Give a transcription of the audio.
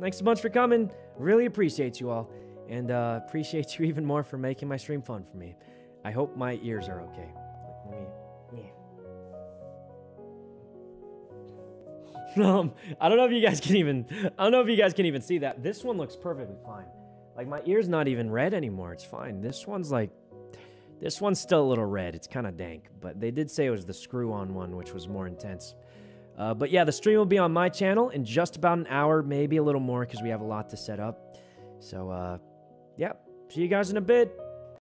thanks a bunch for coming. Really appreciate you all. And uh, appreciate you even more for making my stream fun for me. I hope my ears are okay. Um, I don't know if you guys can even. I don't know if you guys can even see that. This one looks perfectly fine. Like my ear's not even red anymore. It's fine. This one's like, this one's still a little red. It's kind of dank. But they did say it was the screw-on one, which was more intense. Uh, but yeah, the stream will be on my channel in just about an hour, maybe a little more, because we have a lot to set up. So uh, yeah, see you guys in a bit.